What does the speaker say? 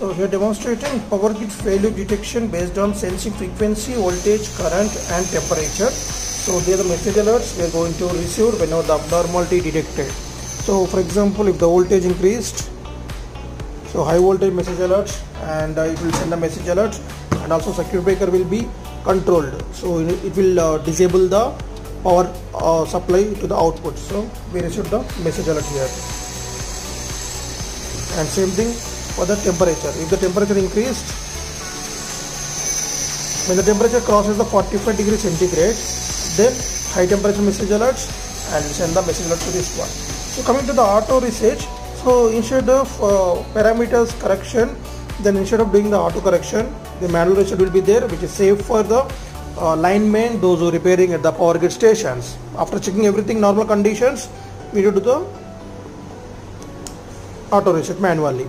So here demonstrating power grid failure detection based on sensing frequency, voltage, current and temperature. So they are the message alerts we are going to receive whenever the abnormality detected. So for example if the voltage increased, so high voltage message alert and uh, it will send a message alert and also circuit breaker will be controlled. So it will uh, disable the power uh, supply to the output. So we receive the message alert here. And same thing for the temperature. If the temperature increased, when the temperature crosses the 45 degree centigrade, then high temperature message alerts and send the message alert to this one. So coming to the auto reset, so instead of uh, parameters correction, then instead of doing the auto correction, the manual reset will be there, which is safe for the uh, linemen, those who are repairing at the power grid stations. After checking everything normal conditions, we do the auto reset manually.